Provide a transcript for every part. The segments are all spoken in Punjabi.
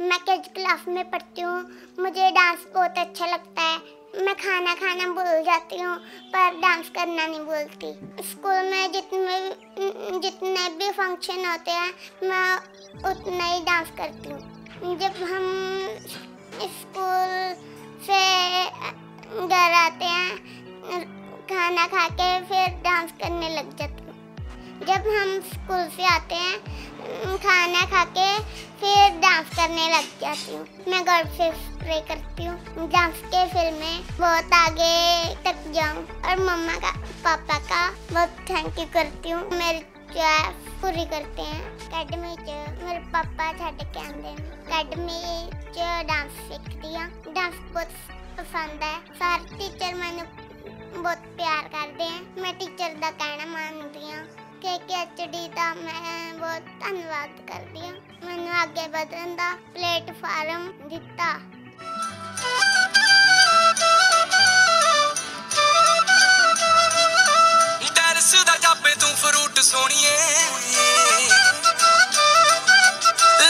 मैं के क्लास में पढ़ती हूँ? मुझे डांस बहुत अच्छा लगता है। मैं खाना खाना भूल जाती हूँ, पर डांस करना नहीं भूलती। स्कूल में जितने जितने भी फ़ंक्शन होते हैं, मैं उतना ही डांस करती हूँ। जब हम स्कूल से घर आते हैं, खाना खा के फिर डांस करने लग जाती हूँ। जब हम स्कूल से आते हैं खाना खा के फिर डांस करने लग जाती हूँ मैं घर से प्रे करती हूँ डांस के फील्ड में बहुत आगे तक जाऊँ और मम्मा का पापा का बहुत थैंक यू करती हूँ मेरी चॉइस पूरी करते हैं ਅਕੈਡਮੀ ਚ ਮੇਰੇ ਪਾਪਾ ਛੱਡ ਕੇ ਆਉਂਦੇ ਨੇ ਅਕੈਡਮੀ ਚ ਡਾਂਸ ਸਿੱਖਦੀ ਹਾਂ ਡਾਂਸ ਬਹੁਤ ਪਸੰਦ ਹੈ ਸਾਰੇ ਟੀਚਰ ਮੈਨੂੰ ਬਹੁਤ ਪਿਆਰ ਕਰਦੇ ਹੈ ਮੈਂ ਟੀਚਰ ਦਾ ਕਹਿਣਾ ਮੰਨਦੀ ਹਾਂ ਕਿ ਦਾ ਮੈਂ ਬਹੁਤ ਧੰਨਵਾਦ ਕਰਦੀ ਹਾਂ। ਮੈਨੂੰ ਅੱਗੇ ਵਧਣ ਦਾ ਪਲੇਟਫਾਰਮ ਦਿੱਤਾ। ਟੈਰਸ ਦਾ ਜਾਪੇ ਤੂੰ ਫਰੂਟ ਸੋਣੀਏ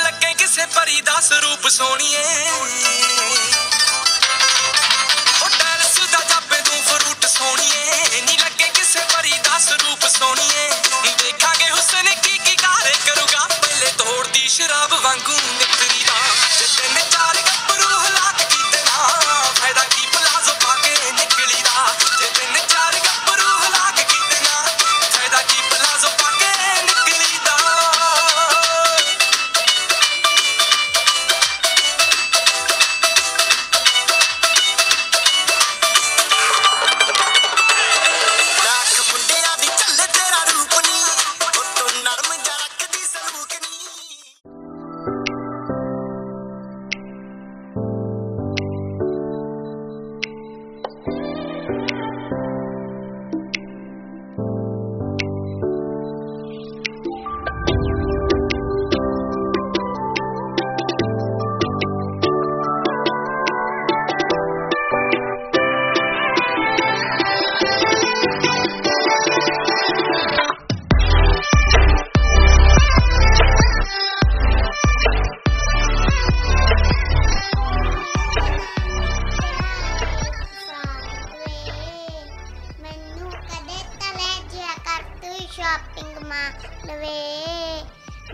ਲੱਗੇ ਕਿਸੇ ਪਰੀ ਦਾ ਸਰੂਪ ਸੋਣੀਏ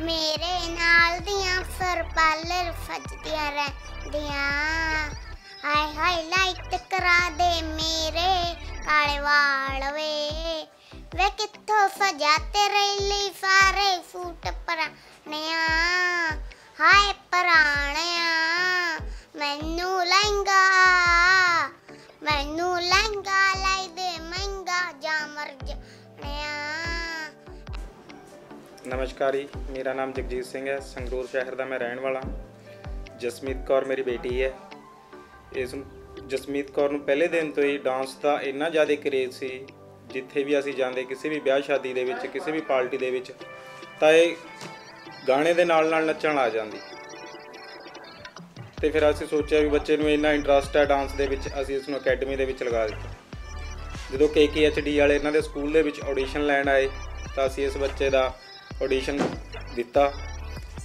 ਮੇਰੇ ਨਾਲ ਦੀਆਂ ਸਰ ਪਾਲਰ ਰਹਿੰਦੀਆਂ। ਹਾਏ ਹਾਏ ਲਾਈਟ ਕਰਾ ਦੇ ਮੇਰੇ ਕਾਲੇ ਵਾਲ ਵੇ। ਵੇ ਕਿੱਥੋਂ ਸਜਾ ਤੇਰੇ ਲਈ ਸਾਰੇ ਸੂਟ ਪਰਾਣਿਆ? ਹਾਏ ਪਰਾਣਿਆ, ਮੈਨੂੰ ਲਹਿੰਗਾ ਨਮਸਕਾਰ ਜੀ, ਮੇਰਾ ਨਾਮ ਜਗਜੀਤ ਸਿੰਘ ਹੈ, ਸੰਗਰੂਰ ਸ਼ਹਿਰ ਦਾ ਮੈਂ ਰਹਿਣ ਵਾਲਾ ਹਾਂ। ਜਸਮੀਤ ਕੌਰ ਮੇਰੀ ਬੇਟੀ ਹੈ। ਇਸ ਜਸਮੀਤ ਕੌਰ ਨੂੰ ਪਹਿਲੇ ਦਿਨ ਤੋਂ ਹੀ ਡਾਂਸ ਦਾ ਇੰਨਾ ਜ਼ਿਆਦਾ ਕਰੇਜ਼ ਸੀ, ਜਿੱਥੇ ਵੀ ਅਸੀਂ ਜਾਂਦੇ, ਕਿਸੇ ਵੀ ਵਿਆਹ ਸ਼ਾਦੀ ਦੇ ਵਿੱਚ, ਕਿਸੇ ਵੀ ਪਾਰਟੀ ਦੇ ਵਿੱਚ, ਤਾਂ ਇਹ ਗਾਣੇ ਦੇ ਨਾਲ ਨਾਲ ਨੱਚਣ ਆ ਜਾਂਦੀ। ਤੇ ਫਿਰ ਅਸੀਂ ਸੋਚਿਆ ਵੀ ਬੱਚੇ ਨੂੰ ਇੰਨਾ ਇੰਟਰਸਟ ਹੈ ਡਾਂਸ ਦੇ ਵਿੱਚ, ਅਸੀਂ ਇਸ ਨੂੰ ਅਕੈਡਮੀ ਦੇ ਵਿੱਚ ਲਗਾ ਦਿੱਤਾ। ਜਦੋਂ KKHD ਵਾਲੇ ਇਹਨਾਂ ਦੇ ਸਕੂਲ ਦੇ ਵਿੱਚ ਆਡੀਸ਼ਨ ਲੈਣ ਆਏ, ਤਾਂ ਅਸੀਂ ਇਸ ਬੱਚੇ ਦਾ ਆਡੀਸ਼ਨ ਦਿੱਤਾ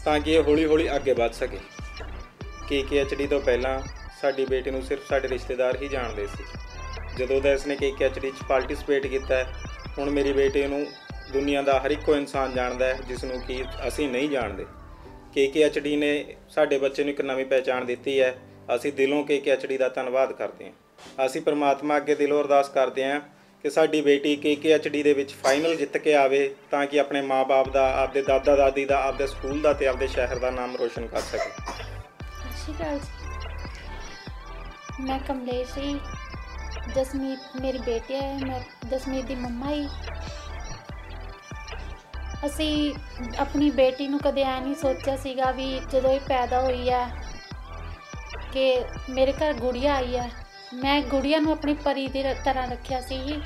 ਤਾਂ ਕਿ ਇਹ ਹੌਲੀ-ਹੌਲੀ ਅੱਗੇ ਵੱਧ ਸਕੇ। KKHD ਤੋਂ ਪਹਿਲਾਂ ਸਾਡੀ ਬੇਟੀ ਨੂੰ ਸਿਰਫ ਸਾਡੇ ਰਿਸ਼ਤੇਦਾਰ ਹੀ ਜਾਣਦੇ ਸੀ। ਜਦੋਂ ਦਾ ਇਸਨੇ KKHD 'ਚ ਪਾਰਟਿਸਿਪੇਟ ਕੀਤਾ, ਹੁਣ ਮੇਰੀ ਬੇਟੀ ਨੂੰ ਦੁਨੀਆ ਦਾ ਹਰ ਇੱਕੋ ਇਨਸਾਨ ਜਾਣਦਾ ਹੈ, ਜਿਸ ਨੂੰ ਕਿ ਅਸੀਂ ਨਹੀਂ ਜਾਣਦੇ। KKHD ਨੇ ਸਾਡੇ ਬੱਚੇ ਨੂੰ ਇੱਕ ਨਵੀਂ ਪਹਿਚਾਣ ਦਿੱਤੀ ਹੈ। ਅਸੀਂ ਦਿਲੋਂ KKHD ਦਾ ਧੰਨਵਾਦ ਕਰਦੇ ਹਾਂ। ਅਸੀਂ ਪਰਮਾਤਮਾ ਅੱਗੇ ਦਿਲੋਂ ਅਰਦਾਸ ਕਰਦੇ ਹਾਂ ਕਿ ਸਾਡੀ ਬੇਟੀ KKHD ਦੇ ਵਿੱਚ ਫਾਈਨਲ ਜਿੱਤ ਕੇ ਆਵੇ ਤਾਂ ਕਿ ਆਪਣੇ ਮਾਪੇ ਦਾ, ਆਪਦੇ ਦਾਦਾ ਦਾਦੀ ਦਾ, ਆਪਦੇ ਸਕੂਲ ਦਾ ਤੇ ਆਪਦੇ ਸ਼ਹਿਰ ਦਾ ਨਾਮ ਰੋਸ਼ਨ ਕਰ ਸਕੇ। ਸਤਿ ਸ਼੍ਰੀ ਅਕਾਲ ਜੀ। ਮੈਂ ਕਮਲੇਸ਼ ਜੀ। ਜਸਮੀਤ ਮੇਰੀ ਬੇਟੀ ਹੈ, ਮੈਂ ਜਸਮੀਤ ਦੀ ਮੰਮਾ ਹੀ ਅਸੀਂ ਆਪਣੀ ਬੇਟੀ ਨੂੰ ਕਦੇ ਐ ਨਹੀਂ ਸੋਚਿਆ ਸੀਗਾ ਵੀ ਜਦੋਂ ਇਹ ਪੈਦਾ ਹੋਈ ਹੈ ਕਿ ਮੇਰੇ ਘਰ ਗੁੜੀਆ ਆਈ ਹੈ ਮੈਂ ਗੁੜੀਆ ਨੂੰ ਆਪਣੀ ਪਰੀ ਦੀ ਤਰ੍ਹਾਂ ਰੱਖਿਆ ਸੀ ਜੀ।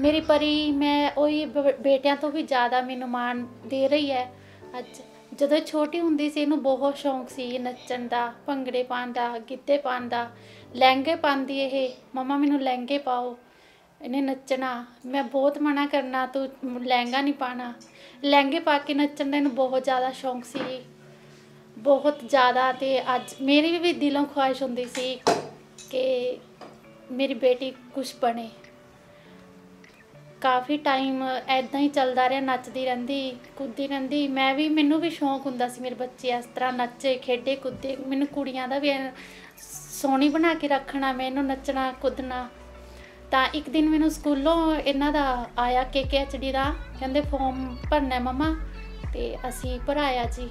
ਮੇਰੀ ਪਰੀ, ਮੈਂ ਉਹੀ ਬ- ਬੇਟਿਆਂ ਤੋਂ ਵੀ ਜ਼ਿਆਦਾ ਮੈਨੂੰ ਮਾਣ ਦੇ ਰਹੀ ਹੈ। ਅੱਜ ਜਦੋਂ ਇਹ ਛੋਟੀ ਹੁੰਦੀ ਸੀ, ਇਹਨੂੰ ਬਹੁਤ ਸ਼ੌਂਕ ਸੀ ਨੱਚਣ ਦਾ, ਭੰਗੜੇ ਪਾਉਣ ਦਾ, ਗਿੱਧੇ ਪਾਉਣ ਦਾ। ਲਹਿੰਗੇ ਪਾਉਂਦੀ ਇਹ, ਮਮਾ ਮੈਨੂੰ ਲਹਿੰਗੇ ਪਾਓ, ਇਹਨੇ ਨੱਚਣਾ। ਮੈਂ ਬਹੁਤ ਮਨਾ ਕਰਨਾ, ਤੂੰ ਲਹਿੰਗਾ ਨਹੀਂ ਪਾਣਾ ਲਹਿੰਗੇ ਪਾ ਕੇ ਨੱਚਣ ਦਾ ਇਹਨੂੰ ਬਹੁਤ ਜ਼ਿਆਦਾ ਸ਼ੌਂਕ ਸੀ ਬਹੁਤ ਜ਼ਿਆਦਾ ਤੇ ਅੱਜ ਮੇਰੀ ਵੀ ਦਿਲੋਂ ਖੁਆਇਸ਼ ਹੁੰਦੀ ਸੀ ਕਿ ਮੇਰੀ ਬੇਟੀ ਕੁਛ ਬਣੇ। ਕਾਫੀ ਟਾਈਮ ਐਦਾਂ ਹੀ ਚੱਲਦਾ ਰਿਹਾ, ਨੱਚਦੀ ਰਹਿੰਦੀ ਕੁੱਦਦੀ ਰਹਿੰਦੀ। ਮੈਂ ਵੀ, ਮੈਨੂੰ ਵੀ ਸ਼ੌਂਕ ਹੁੰਦਾ ਸੀ ਮੇਰੇ ਬੱਚੇ ਇਸ ਤਰ੍ਹਾਂ ਨੱਚੇ, ਖੇਡੇ, ਕੁੱਦੇ। ਮੈਨੂੰ ਕੁੜੀਆਂ ਦਾ ਵੀ ਸੋਹਣੀ ਬਣਾ ਕੇ ਰੱਖਣਾ, ਮੈਂ ਇਹਨੂੰ ਨੱਚਣਾ, ਕੁੱਦਣਾ। ਤਾਂ ਇੱਕ ਦਿਨ ਮੈਨੂੰ ਸਕੂਲੋਂ ਇਹਨਾਂ ਦਾ ਆਇਆ ਕੇਕੇਐਚਡੀ ਦਾ। ਕਹਿੰਦੇ ਫਾਰਮ ਭਰਨਾ ਹੈ ਮਮਾ ਤੇ ਅਸੀਂ ਭਰਾਇਆ ਜੀ।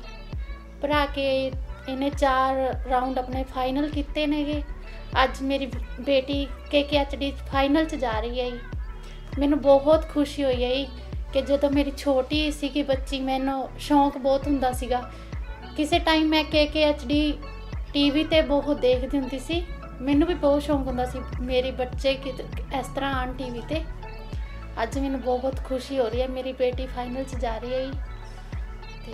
ਭਰਾ ਕੇ ਇਹਨੇ ਚਾਰ ਰਾਉਂਡ ਆਪਣੇ ਫਾਈਨਲ ਕੀਤੇ ਨੇਗੇ। ਅੱਜ ਮੇਰੀ ਬੇਟੀ ਕੇਕੇਐਚਡੀ ਫਾਈਨਲ 'ਚ ਜਾ ਰਹੀ ਹੈ ਜੀ। ਮੈਨੂੰ ਬਹੁਤ ਖੁਸ਼ੀ ਹੋਈ ਹੈ ਜੀ ਕਿ ਜਦੋਂ ਮੇਰੀ ਛੋਟੀ ਸੀਗੀ ਬੱਚੀ, ਮੈਨੂੰ ਸ਼ੌਂਕ ਬਹੁਤ ਹੁੰਦਾ ਸੀਗਾ। ਕਿਸੇ ਟਾਈਮ ਮੈਂ ਕੇਕੇਐਚਡੀ ਟੀਵੀ ਤੇ ਬਹੁਤ ਦੇਖਦੀ ਹੁੰਦੀ ਸੀ। ਮੈਨੂੰ ਵੀ ਬਹੁਤ ਸ਼ੌਂਕ ਹੁੰਦਾ ਸੀ ਮੇਰੇ ਬੱਚੇ ਕਿ ਇਸ ਤਰ੍ਹਾਂ ਆਣ ਟੀਵੀ ਤੇ। ਅੱਜ ਮੈਨੂੰ ਬਹੁਤ ਖੁਸ਼ੀ ਹੋ ਰਹੀ ਹੈ, ਮੇਰੀ ਬੇਟੀ ਫਾਈਨਲ 'ਚ ਜਾ ਰਹੀ ਹੈ ਜੀ। ਤੇ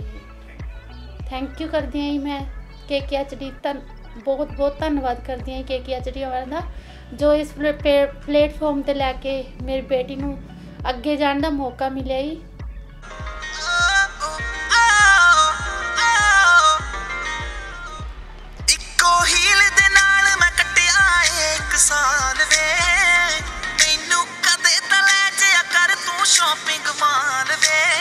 ਥੈਂਕ ਯੂ ਕਰਦੀ ਹਾਂ ਜੀ ਮੈਂ ਕੇਕੇਐਚਡੀ ਧੰਨ ਬਹੁਤ ਬਹੁਤ ਧੰਨਵਾਦ ਕਰਦੀ ਹਾਂ ਕੇਕੇਐਚਡੀ ਵਾਲਿਆਂ ਦਾ ਜੋ ਇਸ ਪਲੇਟਫਾਰਮ ਤੇ ਲੈ ਕੇ ਮੇਰੀ ਬੇਟੀ ਨੂੰ ਅੱਗੇ ਜਾਣ ਦਾ ਮੌਕਾ ਮਿਲਿਆ ਜੀ। ਇੱਕੋ ਹੀਲ ਵੇ।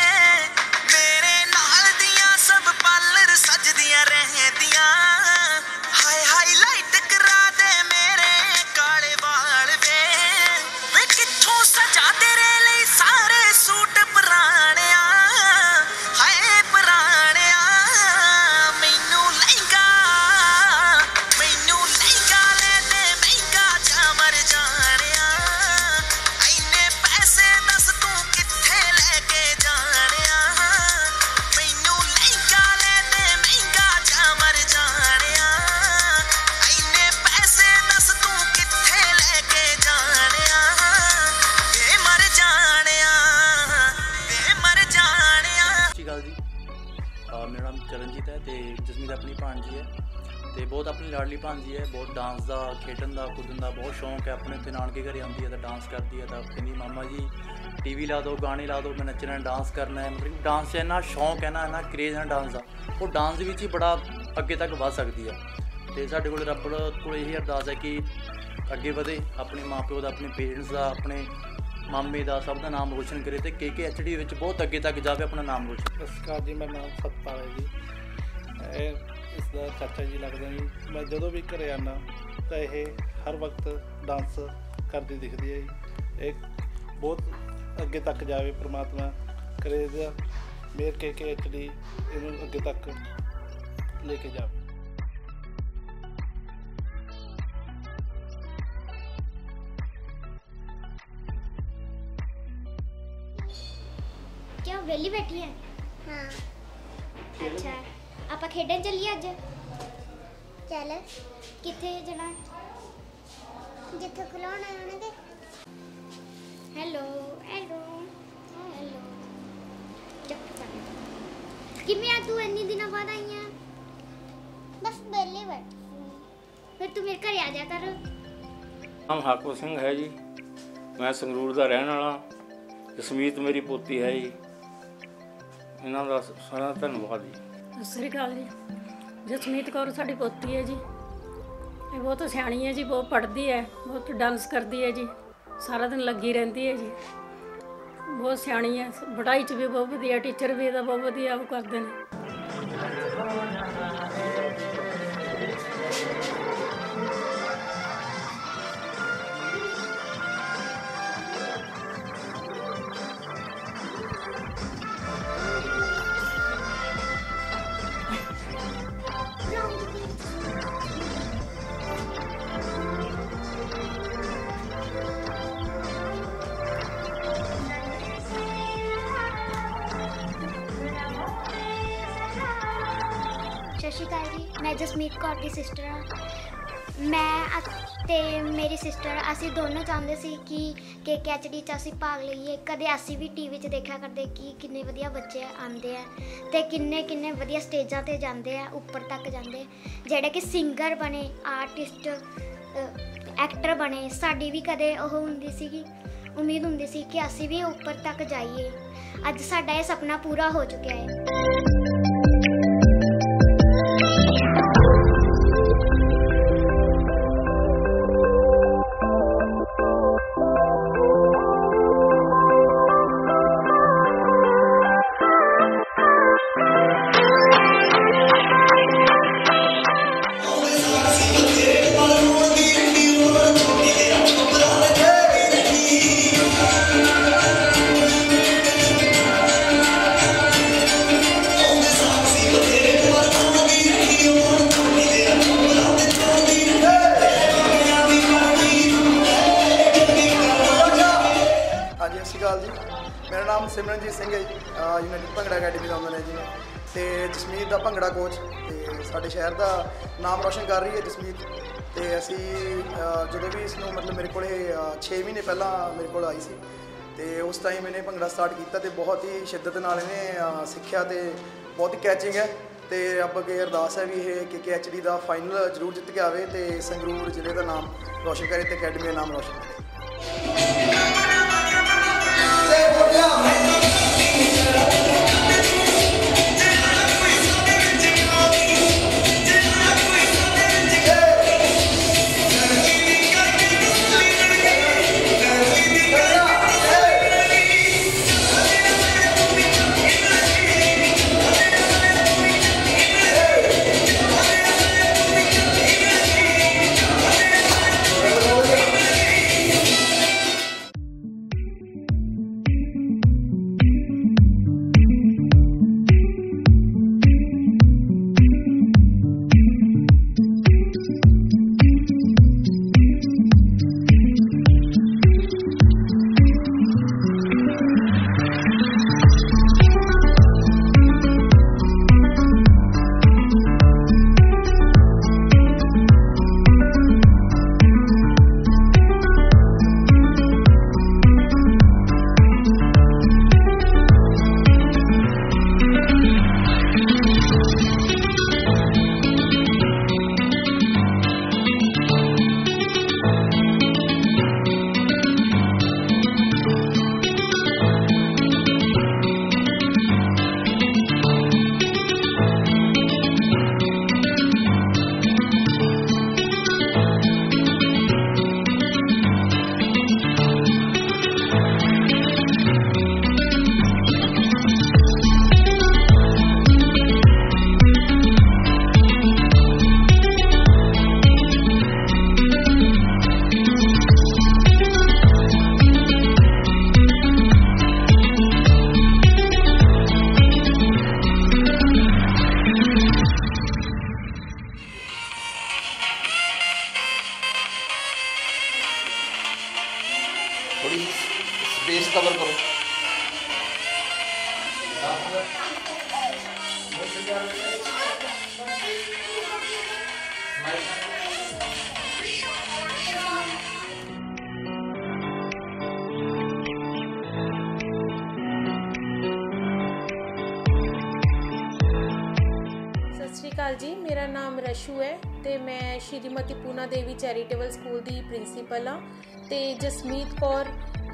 ਆਪਣੀ ਹੈ ਤੇ ਬਹੁਤ ਆਪਣੀ ਲਾਡਲੀ ਭਾਣਜੀ ਹੈ, ਬਹੁਤ ਡਾਂਸ ਦਾ, ਖੇਡਣ ਦਾ, ਕੁੱਦਣ ਦਾ ਬਹੁਤ ਸ਼ੌਂਕ ਹੈ। ਆਪਣੇ ਉੱਤੇ ਨਾਨਕੇ ਘਰੇ ਆਉਂਦੀ ਹੈ ਤਾਂ ਡਾਂਸ ਕਰਦੀ ਹੈ ਤਾਂ ਕਹਿੰਦੀ, ਮਾਮਾ ਜੀ ਟੀਵੀ ਲਾ ਦਿਓ, ਗਾਣੇ ਲਾ ਦਿਓ, ਮੈਂ ਨੱਚਣਾ ਡਾਂਸ ਕਰਨਾ ਹੈ। ਮਤਲਬ ਡਾਂਸ 'ਚ ਇੰਨਾ ਸ਼ੌਂਕ ਹੈ ਨਾ, ਇੰਨਾ ਕਰੇਜ਼ ਹੈ ਡਾਂਸ ਦਾ, ਉਹ ਡਾਂਸ ਦੇ ਵਿੱਚ ਹੀ ਬੜਾ ਅੱਗੇ ਤੱਕ ਵੱਧ ਸਕਦੀ ਹੈ। ਤੇ ਸਾਡੇ ਕੋਲ ਰੱਬ ਕੋਲ ਇਹ ਅਰਦਾਸ ਹੈ ਕਿ ਅੱਗੇ ਵਧੇ, ਆਪਣੇ ਮਾਪਿਓ ਦਾ, ਆਪਣੇ ਪੇਰੈਂਟਸ ਦਾ, ਆਪਣੇ ਮਾਮੇ ਦਾ ਸਭ ਦਾ ਨਾਮ ਰੋਸ਼ਨ ਕਰੇ ਤੇ ਕੇ ਕੇ ਐਚਡੀ ਵਿੱਚ ਬਹੁਤ ਅੱਗੇ ਤੱਕ ਜਾਵੇ ਆਪਣਾ ਨਾਮ ਰੋਸ਼ਨ ਸਤਿ ਸ਼੍ਰੀ ਅਕਾਲ ਜੀ, ਮੇਰਾ ਨਾਮ ਸਤਪਾਲ ਹੈ ਜੀ। ਇਸ ਦਾ ਚਾਚਾ ਜੀ ਲੱਗਦਾ ਜੀ ਮੈਂ ਜਦੋਂ ਵੀ ਘਰੇ ਆਨਾ ਤਾਂ ਇਹ ਹਰ ਵਕਤ ਡਾਂਸ ਕਰਦੀ ਦਿਖਦੀ ਹੈ ਜੀ। ਇਹ ਬਹੁਤ ਅੱਗੇ ਤੱਕ ਜਾਵੇ ਪ੍ਰਮਾਤਮਾ ਕਰੇ ਇਹਦਾ। ਮੇਰ ਕੇ ਕੇ ਐਚਡੀ ਇਹਨੂੰ ਅੱਗੇ ਤੱਕ ਲੈ ਕੇ ਜਾਵੇ। ਕਿਉਂ ਵਿਹਲੀ ਬੈਠੀ ਹੈ? ਹਾਂ। ਅੱਛਾ। ਆਪਾਂ ਖੇਡਣ ਚੱਲੀਏ ਅੱਜ? ਚੱਲ। ਕਿੱਥੇ ਜਾਣਾ? ਜਿੱਥੇ ਖਿਲਾਉਣਾ ਆਉਣਗੇ ਹੈਲੋ ਹੈਲੋ ਹੈਲੋ। ਚੱਕ ਕਿਵੇਂ ਆ ਤੂੰ? ਇੰਨੀ ਦਿਨਾਂ ਬਾਅਦ ਆਈ ਆ? ਬਸ ਬੈਲੇ ਬੈਠ। ਫਿਰ ਤੂੰ ਮੇਰੇ ਘਰੇ ਆ ਜਾ ਕਰ। ਨਾਮ ਹਾਕੂ ਸਿੰਘ ਹੈ ਜੀ। ਮੈਂ ਸੰਗਰੂਰ ਦਾ ਰਹਿਣ ਵਾਲਾ। ਜਸਮੀਤ ਮੇਰੀ ਪੋਤੀ ਹੈ ਜੀ। ਇਹਨਾਂ ਦਾ ਸਾਰਾ ਧੰਨਵਾਦ ਜੀ। ਸਤਿ ਸ੍ਰੀ ਅਕਾਲ ਜੀ, ਜਸਮੀਤ ਕੌਰ ਸਾਡੀ ਪੋਤੀ ਹੈ ਜੀ। ਇਹ ਬਹੁਤ ਸਿਆਣੀ ਹੈ ਜੀ, ਬਹੁਤ ਪੜ੍ਹਦੀ ਹੈ, ਬਹੁਤ ਡਾਂਸ ਕਰਦੀ ਹੈ ਜੀ, ਸਾਰਾ ਦਿਨ ਲੱਗੀ ਰਹਿੰਦੀ ਹੈ ਜੀ। ਬਹੁਤ ਸਿਆਣੀ ਹੈ, ਪੜ੍ਹਾਈ 'ਚ ਵੀ ਬਹੁਤ ਵਧੀਆ, ਟੀਚਰ ਵੀ ਇਹਦਾ ਬਹੁਤ ਵਧੀਆ ਉਹ ਕਰਦੇ ਨੇ। ਜਸਮੀਤ ਕੌਰ ਦੀ ਸਿਸਟਰ ਹਾਂ ਮੈਂ ਅਤੇ ਮੇਰੀ ਸਿਸਟਰ ਅਸੀਂ ਦੋਨੋਂ ਚਾਹੁੰਦੇ ਸੀ ਕਿ ਕੇ ਕੈਚਡੀ ਚ ਅਸੀਂ ਭਾਗ ਲਈਏ। ਕਦੇ ਅਸੀਂ ਵੀ ਟੀਵੀ 'ਚ ਦੇਖਿਆ ਕਰਦੇ ਕਿ ਕਿੰਨੇ ਵਧੀਆ ਬੱਚੇ ਆਉਂਦੇ ਆ ਤੇ ਕਿੰਨੇ ਕਿੰਨੇ ਵਧੀਆ ਸਟੇਜਾਂ ਤੇ ਜਾਂਦੇ ਆ, ਉੱਪਰ ਤੱਕ ਜਾਂਦੇ। ਜਿਹੜੇ ਕਿ ਸਿੰਗਰ ਬਣੇ ਆਰਟਿਸਟ ਐਕਟਰ ਬਣੇ, ਸਾਡੀ ਵੀ ਕਦੇ ਉਹ ਹੁੰਦੀ ਸੀਗੀ। ਉਮੀਦ ਹੁੰਦੀ ਸੀ ਕਿ ਅਸੀਂ ਵੀ ਉੱਪਰ ਤੱਕ ਜਾਈਏ। ਅੱਜ ਸਾਡਾ ਇਹ ਸੁਪਨਾ ਪੂਰਾ ਹੋ ਚੁੱਕਿਆ ਹੈ। ਅਕਾਲ ਜੀ। ਮੇਰਾ ਨਾਮ ਸਿਮਰਨਜੀਤ ਸਿੰਘ ਹੈ ਜੀ। ਯੂਨਾਈਟਿਡ ਭੰਗੜਾ ਅਕੈਡਮੀ ਦਾ ਓਨਰ ਹੈ ਜੀ। ਮੈਂ ਤੇ ਜਸਮੀਤ ਦਾ ਭੰਗੜਾ ਕੋਚ ਤੇ ਸਾਡੇ ਸ਼ਹਿਰ ਦਾ ਨਾਮ ਰੋਸ਼ਨ ਕਰ ਰਹੀ ਹੈ ਜਸਮੀਤ। ਤੇ ਅਸੀਂ ਜਦੋਂ ਵੀ ਇਸ ਨੂੰ ਮਤਲਬ ਮੇਰੇ ਕੋਲੇ 6 ਮਹੀਨੇ ਪਹਿਲਾਂ ਮੇਰੇ ਕੋਲ ਆਈ ਸੀ। ਤੇ ਉਸ ਟਾਈਮ ਇਹਨੇ ਭੰਗੜਾ ਸਟਾਰਟ ਕੀਤਾ ਤੇ ਬਹੁਤ ਹੀ ਸ਼ਿੱਦਤ ਨਾਲ ਇਹਨੇ ਸਿੱਖਿਆ ਤੇ ਬਹੁਤ ਹੀ ਕੈਚਿੰਗ ਹੈ। ਤੇ ਰੱਬ ਅੱਗੇ ਅਰਦਾਸ ਹੈ ਵੀ ਇਹ ਕਿ ਐਚਡੀ ਦਾ ਫਾਈਨਲ ਜ਼ਰੂਰ ਜਿੱਤ ਕੇ ਆਵੇ ਤੇ ਸੰਗਰੂਰ ਜ਼ਿਲ੍ਹੇ ਦਾ ਨਾਮ ਰੋਸ਼ਨ ਕਰੇ ਤੇ ਅਕੈਡਮੀ ਦਾ ਨਾਮ ਰੋਸ਼ਨ ਕਰੇ। ਥੋੜੀ ਸਪੇਸ ਕਵਰ ਕਰੋ। ਸਤਿ ਸ਼੍ਰੀ ਅਕਾਲ ਜੀ, ਮੇਰਾ ਨਾਮ ਰਸ਼ੂ ਹੈ ਤੇ ਮੈਂ ਸ਼੍ਰੀਮਤੀ ਪੂਨਾ ਦੇਵੀ ਚੈਰੀਟੇਬਲ ਸਕੂਲ ਦੀ ਪ੍ਰਿੰਸੀਪਲ ਹਾਂ। ਤੇ ਜਸਮੀਤ ਕੌਰ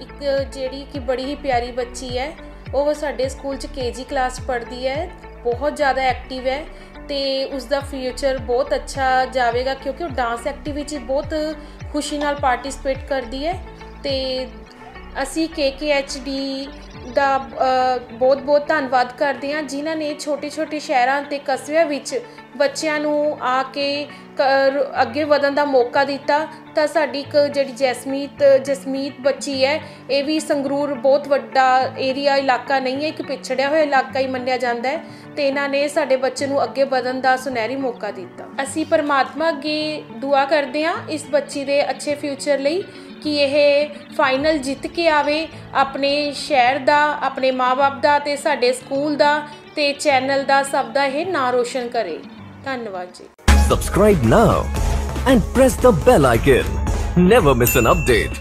ਇੱਕ ਜਿਹੜੀ ਕਿ ਬੜੀ ਹੀ ਪਿਆਰੀ ਬੱਚੀ ਹੈ, ਉਹ ਸਾਡੇ ਸਕੂਲ 'ਚ ਕੇਜੀ ਕਲਾਸ ਪੜ੍ਹਦੀ ਹੈ, ਬਹੁਤ ਜ਼ਿਆਦਾ ਐਕਟਿਵ ਹੈ ਤੇ ਉਸ ਦਾ ਫਿਊਚਰ ਬਹੁਤ ਅੱਛਾ ਜਾਵੇਗਾ ਕਿਉਂਕਿ ਉਹ ਡਾਂਸ ਐਕਟੀਵਿਟੀ ਬਹੁਤ ਖੁਸ਼ੀ ਨਾਲ ਪਾਰਟਿਸਿਪੇਟ ਕਰਦੀ ਹੈ ਤੇ ਅਸੀਂ KKHD ਦਾ ਬਹੁਤ ਬਹੁਤ ਧੰਨਵਾਦ ਕਰਦੇ ਹਾਂ ਜਿਨ੍ਹਾਂ ਨੇ ਛੋਟੇ ਛੋਟੇ ਸ਼ਹਿਰਾਂ ਤੇ ਕਸਬਿਆਂ ਵਿੱਚ ਬੱਚਿਆਂ ਨੂੰ ਆ ਕੇ ਅੱਗੇ ਵਧਣ ਦਾ ਮੌਕਾ ਦਿੱਤਾ, ਤਾਂ ਸਾਡੀ ਇੱਕ ਜਿਹੜੀ ਜੈਸਮੀਤ, ਜਸਮੀਤ ਬੱਚੀ ਹੈ, ਇਹ ਵੀ ਸੰਗਰੂਰ ਬਹੁਤ ਵੱਡਾ ਏਰੀਆ ਇਲਾਕਾ ਨਹੀਂ ਹੈ, ਇੱਕ ਪਿਛੜਿਆ ਹੋਇਆ ਇਲਾਕਾ ਹੀ ਮੰਨਿਆ ਜਾਂਦਾ ਹੈ, ਤੇ ਇਹਨਾਂ ਨੇ ਸਾਡੇ ਬੱਚੇ ਨੂੰ ਅੱਗੇ ਵਧਣ ਦਾ ਸੁਨਹਿਰੀ ਮੌਕਾ ਦਿੱਤਾ। ਅਸੀਂ ਪਰਮਾਤਮਾ ਅੱਗੇ ਦੁਆ ਕਰਦੇ ਹਾਂ ਇਸ ਬੱਚੀ ਦੇ ਅੱਛੇ ਫਿਊਚਰ ਲਈ ਕਿ ਇਹ ਫਾਈਨਲ ਜਿੱਤ ਕੇ ਆਵੇ, ਆਪਣੇ ਸ਼ਹਿਰ ਦਾ, ਆਪਣੇ ਮਾਪੇ ਦਾ ਤੇ ਸਾਡੇ ਸਕੂਲ ਦਾ ਤੇ ਚੈਨਲ ਦਾ ਸਭ ਦਾ ਇਹ ਨਾਂ ਰੋਸ਼ਨ ਕਰੇ। ਧੰਨਵਾਦ ਜੀ Subscribe now and press the bell icon. Never miss an update.